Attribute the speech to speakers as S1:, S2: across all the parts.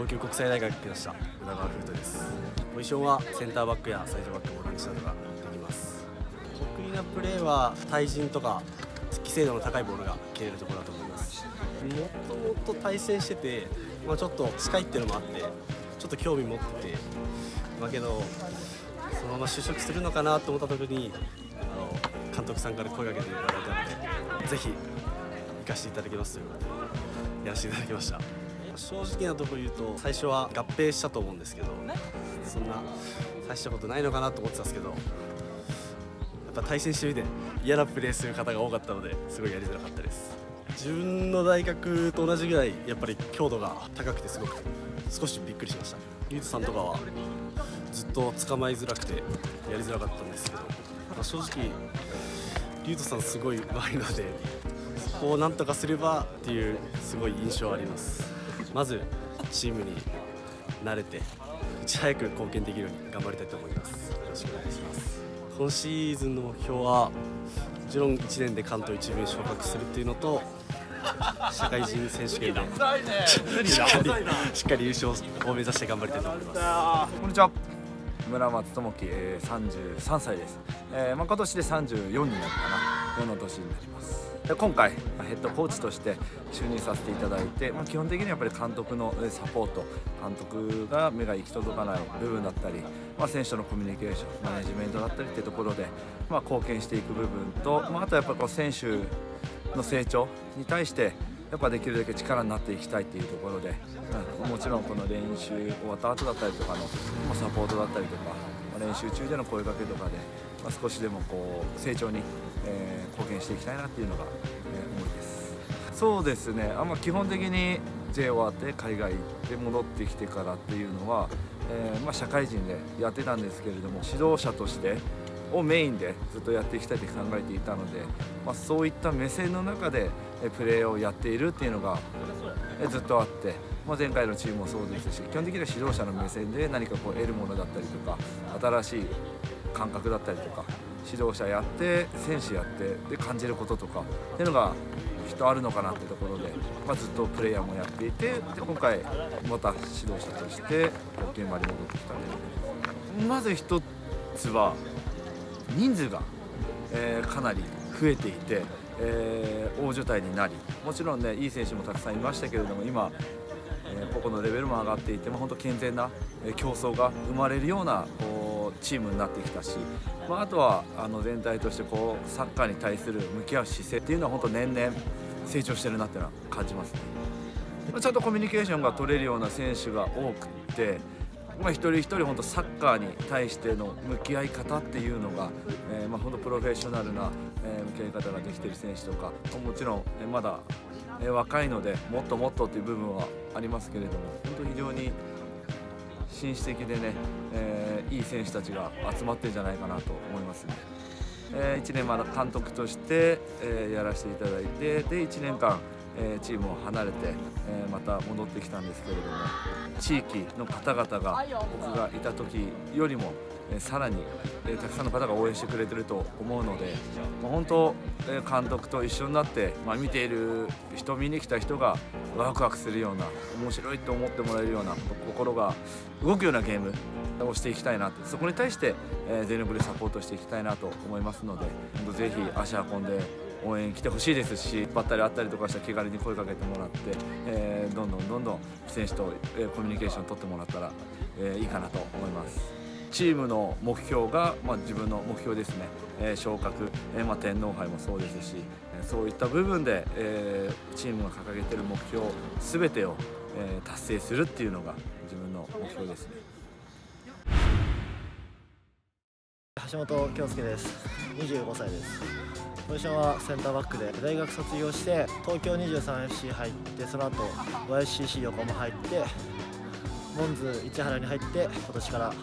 S1: 東京国際大学来ました。宇田川風斗です。ポジションはセンターバックやサイドバックボランチなどができます。得意なプレーは対人とか突き精度の高いボールが蹴れるところだと思います。もともと対戦してて、まあ、ちょっと近いっていうのもあってちょっと興味持っててだけどそのまま就職するのかなと思った時にあの監督さんから声かけていただいたのでぜひ行かせていただきますということでやらせていただきました。正直なところ言うと最初は合併したと思うんですけどそんな大したことないのかなと思ってたんですけどやっぱ対戦してみて嫌なプレーする方が多かったのですごいやりづらかったです。自分の大学と同じぐらいやっぱり強度が高くてすごく少しびっくりしました。リュウトさんとかはずっと捕まえづらくてやりづらかったんですけど、まあ、正直リュウトさんすごい上手いのでそこをなんとかすればっていうすごい印象あります。まずチームに慣れていち早く貢献できるように頑張りたいと思います。よろしくお願いします。今シーズンの目標はもちろん1年で関東一部に昇格するっていうのと社会人選手権でしっかりしっかり優勝を目指して頑張りたいと思います。
S2: こんにちは。村松智樹、えー、33歳です、えーまあ、今年で34になるかな。4の年になります？で今回ヘッドコーチとして就任させていただいて、まあ、基本的にはやっぱり監督のサポート監督が目が行き届かない部分だったり、まあ、選手とのコミュニケーションマネジメントだったりっていうところで、まあ、貢献していく部分と、まあ、あとはやっぱこう選手の成長に対してやっぱできるだけ力になっていきたいっていうところで、うん、もちろんこの練習終わった後だったりとかのサポートだったりとか練習中での声かけとかで、まあ、少しでもこう成長に、えー、貢献していきたいなっていうのが、えー、思いです。そうですね。あんま基本的に J 終わって海外行って戻ってきてからっていうのは、えー、まあ、社会人でやってたんですけれども指導者としてをメインでずっとやっていきたいと考えていたので、まあ、そういった目線の中でプレーをやっているっていうのがずっとあって、まあ、前回のチームもそうですし基本的には指導者の目線で何かこう得るものだったりとか新しい感覚だったりとか指導者やって選手やってで感じることとかっていうのがきっとあるのかなっていうところで、まあ、ずっとプレイヤーもやっていてで今回また指導者として現場に戻ってきたのでまず一つは人数が、えー、かなり増えていて、えー、大所帯になりもちろんねいい選手もたくさんいましたけれども今、えー、個々のレベルも上がっていて、まあ、本当健全な、え競争が生まれるようなこうチームになってきたし、まあ、あとはあの全体としてこうサッカーに対する向き合う姿勢っていうのは本当年々成長してるなっていうのは感じますね。ちゃんとコミュニケーションが取れるような選手が多くてまあ、一人一人本当サッカーに対しての向き合い方っていうのが、えー、まあ本当プロフェッショナルな、え向き合い方ができている選手とかもちろん、えまだ、え若いのでもっともっとっていう部分はありますけれども本当非常に紳士的でね、えー、いい選手たちが集まってるんじゃないかなと思いますね。えー、1年まだ監督として、えー、やらせていただいてで1年間えチームを離れて、えまた戻ってきたんですけれども地域の方々が僕がいた時よりも、えさらに、えたくさんの方が応援してくれてると思うので、ま、本当、え監督と一緒になって、ま、見ている人見に来た人がワクワクするような面白いと思ってもらえるような心が動くようなゲームをしていきたいなと。そこに対して、え全力でサポートしていきたいなと思いますのでぜひ足運んで応援来てほしいですしばったり会ったりとかしたら気軽に声かけてもらって、えー、どんどんどんどん選手と、えコミュニケーション取ってもらったら、えー、いいかなと思います。チームの目標が、まあ、自分の目標ですね、えー、昇格、えー、まあ、天皇杯もそうですし、えそういった部分で、えー、チームが掲げてる目標全てを、え達成するっていうのが自分の目標ですね。
S3: 橋本京介です。25歳です。ポジションはセンターバックで大学卒業して東京 23FC 入ってその後 YCC 横浜入ってモンズ市原に入って今年から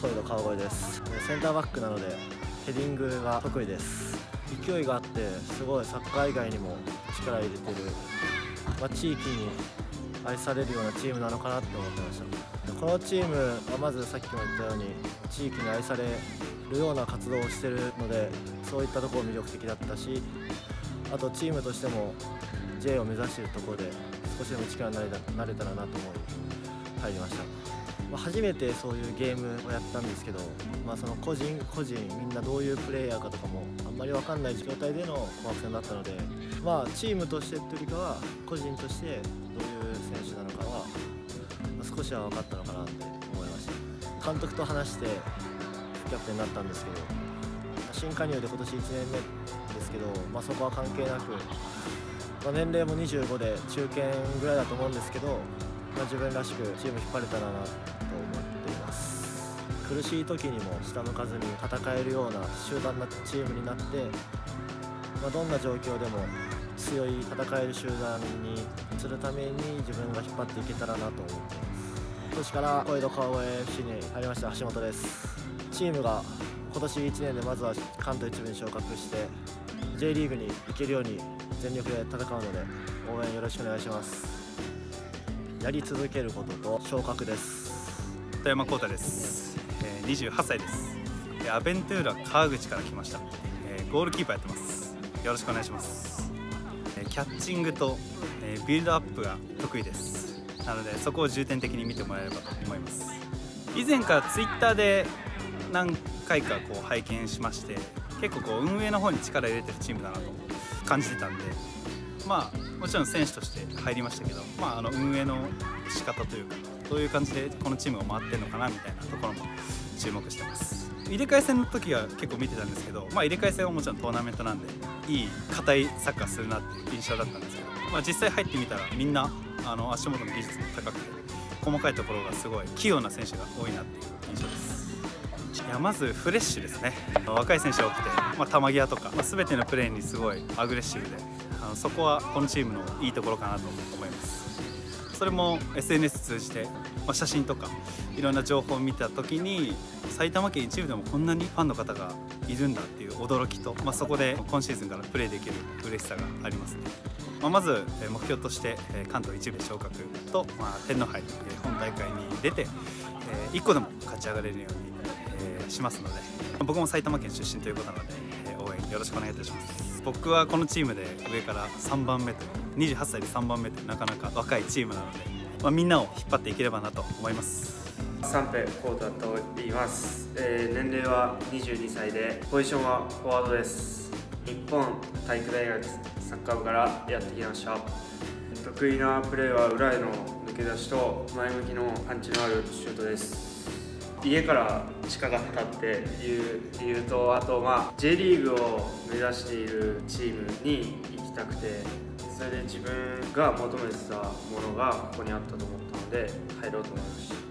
S3: 声の川越です。センターバックなのでヘディングが得意です。勢いがあってすごいサッカー以外にも力入れてる、まあ、地域に愛されるようなチームなのかなって思ってました。このチームはまずさっきも言ったように地域に愛されるような活動をしてるのでそういったところ魅力的だったしあとチームとしても J を目指しているところで少しでも力になれたなれたらなと思い入りました、まあ、初めてそういうゲームをやったんですけど、まあ、その個人個人みんなどういうプレイヤーかとかもあんまり分かんない状態での紅白戦だったので、まあ、チームとしてっていうよりかは個人としてどういう選手なのかは、ま少しは分かったのかなって思いました。監督と話してキャプテンになったんですけど新加入で今年1年目ですけど、まあ、そこは関係なく、まあ、年齢も25で中堅ぐらいだと思うんですけど、まあ、自分らしくチーム引っ張れたらなと思っています。苦しい時にも下向かずに戦えるような集団なチームになって、まあ、どんな状況でも強い戦える集団にするために自分が引っ張っていけたらなと思っています。今年から小江戸川越 FC に入りました橋本です。チームが今年1年でまずは関東一部に昇格して J リーグに行けるように全力で戦うので応援よろしくお願いします。やり続けることと昇格です。
S4: 富山光太です、えー、28歳です。えアベントゥーラ川口から来ました、えーゴールキーパーやってます。よろしくお願いします、えーキャッチングと、えビルドアップが得意です。なのでそこを重点的に見てもらえればと思います。以前からツイッターで何回かこう拝見しまして結構こう運営の方に力入れてるチームだなと感じてたんでまあもちろん選手として入りましたけど、まあ、あの運営の仕方というかどういう感じでこのチームが回ってるのかなみたいなところも注目してます。入れ替え戦の時は結構見てたんですけど、まあ、入れ替え戦はもちろんトーナメントなんでいい硬いサッカーするなっていう印象だったんですけど、まあ、実際入ってみたらみんなあの足元の技術も高くて細かいところがすごい器用な選手が多いなっていう印象です。いやまずフレッシュですね。若い選手が多くて、まあ、球際とか、まあ、全てのプレーにすごいアグレッシブであのそこはこのチームのいいところかなと思います。それも SNS 通じて、まあ、写真とかいろんな情報を見た時に埼玉県一部でもこんなにファンの方がいるんだっていう驚きと、まあ、そこで今シーズンからプレーできる嬉しさがありますね、まあ、まずえー目標としてえー関東一部昇格と、まあ、天皇杯えー本大会に出てえ1個でも勝ち上がれるようにえーしますので僕も埼玉県出身ということなのでえー応援よろしくお願いいたします。僕はこのチームで上から3番目と28歳で3番目というなかなか若いチームなので、まあ、みんなを引っ張っていければなと思います。
S5: 三平コータと言います、えー年齢は22歳でポジションはフォワードです。日本体育大学サッカー部からやってきました。得意なプレーは裏への抜け出しと前向きのパンチのあるシュートです。家から近かったっていう理由とあとまあ J リーグを目指しているチームに行きたくてそれで自分が求めてたものがここにあったと思ったので入ろうと思いました。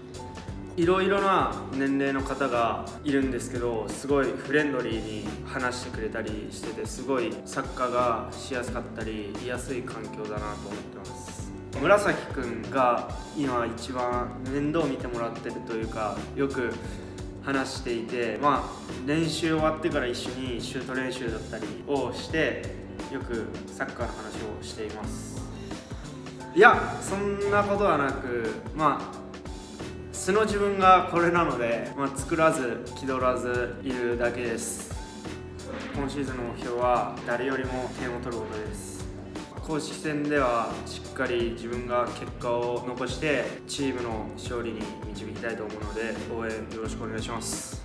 S5: いろいろな年齢の方がいるんですけどすごいフレンドリーに話してくれたりしててすごいサッカーがしやすかったり居やすい環境だなと思ってます。紫くんが今一番面倒見てもらってるというかよく話していてまあ練習終わってから一緒にシュート練習だったりをしてよくサッカーの話をしています。いやそんなことはなくまあ素の自分がこれなので、まあ、作らず気取らずいるだけです。今シーズンの目標は誰よりも点を取ることです。公式戦ではしっかり自分が結果を残してチームの勝利に導きたいと思うので応援よろしくお願いします。